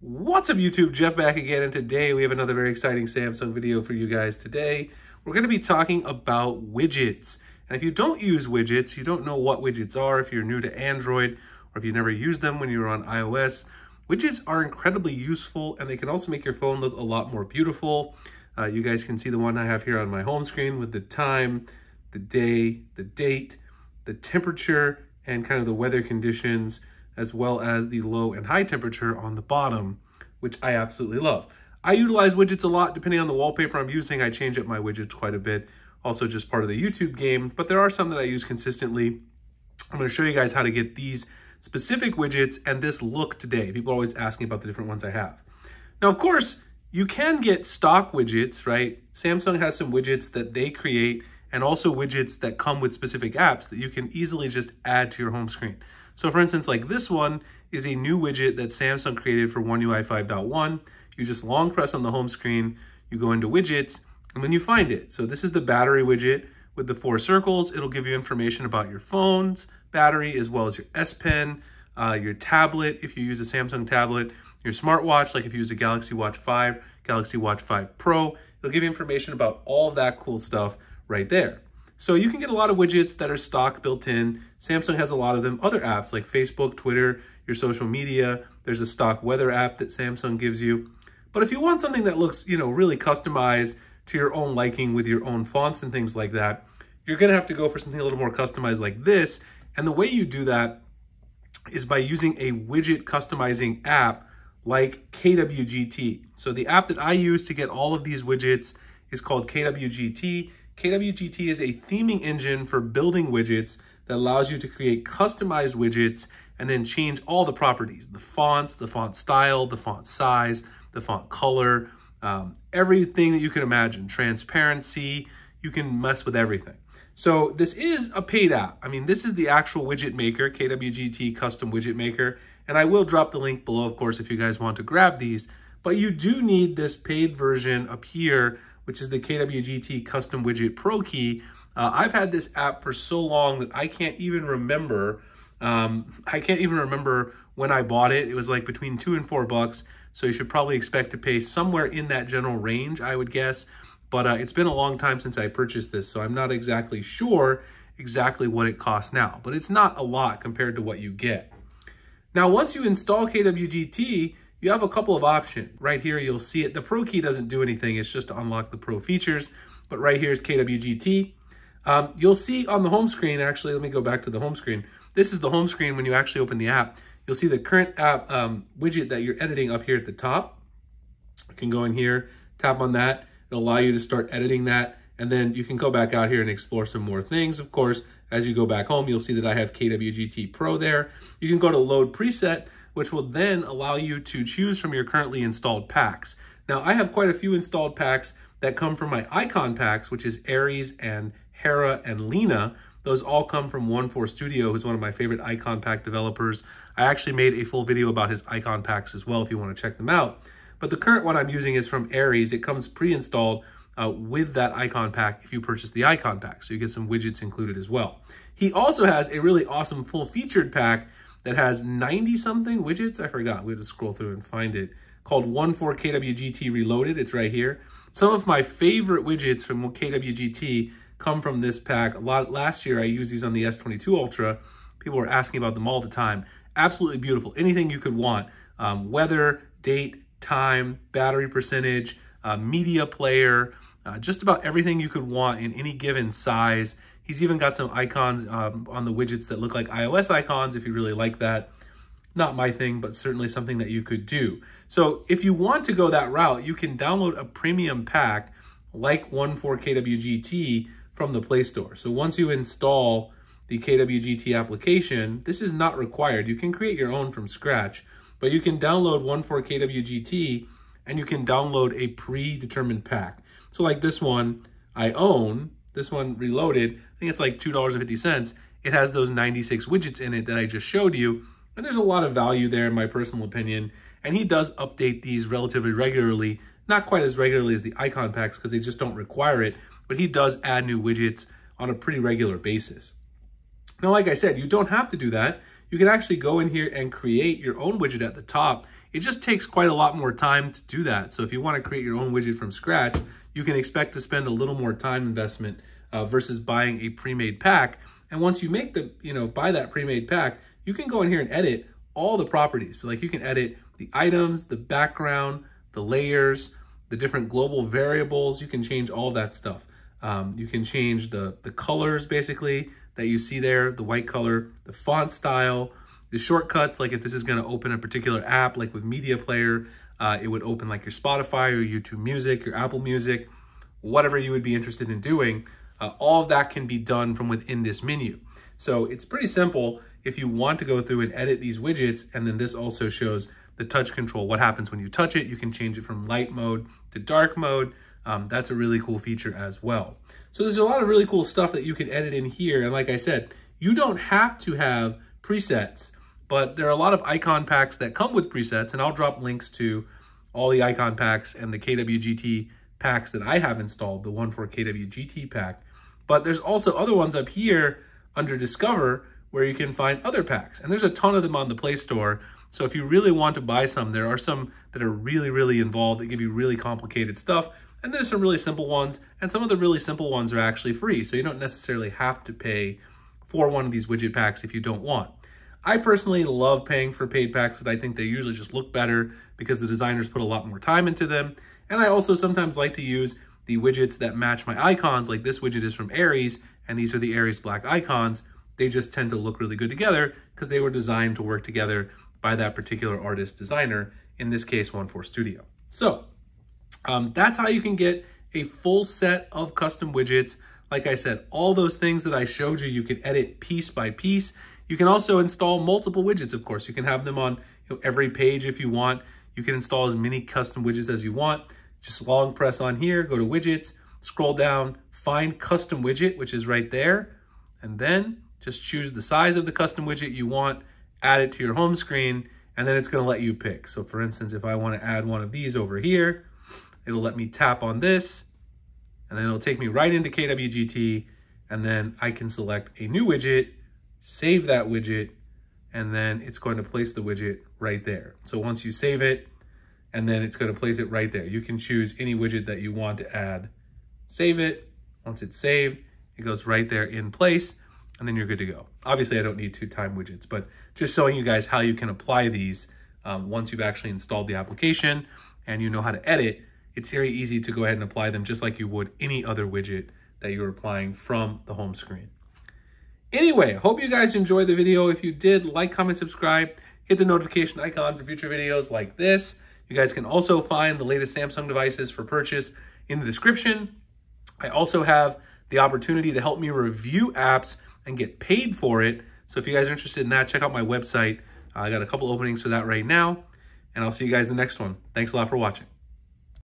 What's up YouTube, Jeff back again, and today we have another very exciting Samsung video for you guys. Today, we're gonna be talking about widgets. And if you don't use widgets, you don't know what widgets are, if you're new to Android, or if you never used them when you were on iOS, widgets are incredibly useful, and they can also make your phone look a lot more beautiful. Uh, you guys can see the one I have here on my home screen with the time, the day, the date, the temperature, and kind of the weather conditions as well as the low and high temperature on the bottom, which I absolutely love. I utilize widgets a lot depending on the wallpaper I'm using. I change up my widgets quite a bit. Also just part of the YouTube game, but there are some that I use consistently. I'm gonna show you guys how to get these specific widgets and this look today. People are always asking about the different ones I have. Now, of course, you can get stock widgets, right? Samsung has some widgets that they create and also widgets that come with specific apps that you can easily just add to your home screen. So for instance, like this one is a new widget that Samsung created for One UI 5.1. You just long press on the home screen, you go into widgets, and then you find it. So this is the battery widget with the four circles. It'll give you information about your phone's battery as well as your S Pen, uh, your tablet if you use a Samsung tablet, your smartwatch, like if you use a Galaxy Watch 5, Galaxy Watch 5 Pro. It'll give you information about all that cool stuff right there. So you can get a lot of widgets that are stock built in. Samsung has a lot of them. Other apps like Facebook, Twitter, your social media. There's a stock weather app that Samsung gives you. But if you want something that looks, you know, really customized to your own liking with your own fonts and things like that, you're going to have to go for something a little more customized like this. And the way you do that is by using a widget customizing app like KWGT. So the app that I use to get all of these widgets is called KWGT. KWGT is a theming engine for building widgets that allows you to create customized widgets and then change all the properties, the fonts, the font style, the font size, the font color, um, everything that you can imagine, transparency, you can mess with everything. So this is a paid app. I mean, this is the actual widget maker, KWGT custom widget maker. And I will drop the link below, of course, if you guys want to grab these. But you do need this paid version up here which is the KWGT Custom Widget Pro Key. Uh, I've had this app for so long that I can't even remember. Um, I can't even remember when I bought it. It was like between two and four bucks. So you should probably expect to pay somewhere in that general range, I would guess. But uh, it's been a long time since I purchased this, so I'm not exactly sure exactly what it costs now. But it's not a lot compared to what you get. Now, once you install KWGT, you have a couple of options. Right here, you'll see it. The Pro key doesn't do anything. It's just to unlock the Pro features. But right here is KWGT. Um, you'll see on the home screen, actually, let me go back to the home screen. This is the home screen when you actually open the app. You'll see the current app um, widget that you're editing up here at the top. You can go in here, tap on that. It'll allow you to start editing that. And then you can go back out here and explore some more things. Of course, as you go back home, you'll see that I have KWGT Pro there. You can go to load preset, which will then allow you to choose from your currently installed packs. Now, I have quite a few installed packs that come from my icon packs, which is Ares and Hera and Lena. Those all come from One4 Studio, who's one of my favorite icon pack developers. I actually made a full video about his icon packs as well if you want to check them out. But the current one I'm using is from Ares. It comes pre-installed uh, with that icon pack if you purchase the icon pack. So you get some widgets included as well. He also has a really awesome full featured pack that has 90 something widgets. I forgot. We had to scroll through and find it. Called One4 KWGT Reloaded. It's right here. Some of my favorite widgets from KWGT come from this pack. A lot last year I used these on the S22 Ultra. People were asking about them all the time. Absolutely beautiful. Anything you could want. Um, weather, date, time, battery percentage, uh, media player, uh, just about everything you could want in any given size He's even got some icons um, on the widgets that look like iOS icons if you really like that. Not my thing, but certainly something that you could do. So if you want to go that route, you can download a premium pack like One4 KWGT from the Play Store. So once you install the KWGT application, this is not required. You can create your own from scratch, but you can download One4 KWGT and you can download a predetermined pack. So like this one I own, this one reloaded, I think it's like $2.50. It has those 96 widgets in it that I just showed you. And there's a lot of value there in my personal opinion. And he does update these relatively regularly, not quite as regularly as the icon packs because they just don't require it, but he does add new widgets on a pretty regular basis. Now, like I said, you don't have to do that. You can actually go in here and create your own widget at the top it just takes quite a lot more time to do that. So if you want to create your own widget from scratch, you can expect to spend a little more time investment uh, versus buying a pre-made pack. And once you make the, you know, buy that pre-made pack, you can go in here and edit all the properties. So like you can edit the items, the background, the layers, the different global variables. You can change all that stuff. Um, you can change the, the colors basically that you see there, the white color, the font style, the shortcuts, like if this is gonna open a particular app, like with Media Player, uh, it would open like your Spotify or YouTube Music, your Apple Music, whatever you would be interested in doing. Uh, all of that can be done from within this menu. So it's pretty simple if you want to go through and edit these widgets, and then this also shows the touch control, what happens when you touch it. You can change it from light mode to dark mode. Um, that's a really cool feature as well. So there's a lot of really cool stuff that you can edit in here. And like I said, you don't have to have presets, but there are a lot of icon packs that come with presets, and I'll drop links to all the icon packs and the KWGT packs that I have installed, the One4 KWGT pack. But there's also other ones up here under Discover where you can find other packs. And there's a ton of them on the Play Store. So if you really want to buy some, there are some that are really, really involved that give you really complicated stuff. And there's some really simple ones. And some of the really simple ones are actually free. So you don't necessarily have to pay for one of these widget packs if you don't want. I personally love paying for paid packs because I think they usually just look better because the designers put a lot more time into them. And I also sometimes like to use the widgets that match my icons, like this widget is from Ares, and these are the Ares black icons. They just tend to look really good together because they were designed to work together by that particular artist designer, in this case, One4 Studio. So um, that's how you can get a full set of custom widgets. Like I said, all those things that I showed you, you can edit piece by piece. You can also install multiple widgets, of course. You can have them on you know, every page if you want. You can install as many custom widgets as you want. Just long press on here, go to widgets, scroll down, find custom widget, which is right there, and then just choose the size of the custom widget you want, add it to your home screen, and then it's gonna let you pick. So for instance, if I wanna add one of these over here, it'll let me tap on this, and then it'll take me right into KWGT, and then I can select a new widget, save that widget, and then it's going to place the widget right there. So once you save it, and then it's going to place it right there. You can choose any widget that you want to add. Save it. Once it's saved, it goes right there in place, and then you're good to go. Obviously, I don't need two time widgets, but just showing you guys how you can apply these um, once you've actually installed the application and you know how to edit, it's very easy to go ahead and apply them just like you would any other widget that you're applying from the home screen. Anyway, hope you guys enjoyed the video. If you did, like, comment, subscribe, hit the notification icon for future videos like this. You guys can also find the latest Samsung devices for purchase in the description. I also have the opportunity to help me review apps and get paid for it. So if you guys are interested in that, check out my website. I got a couple openings for that right now. And I'll see you guys in the next one. Thanks a lot for watching.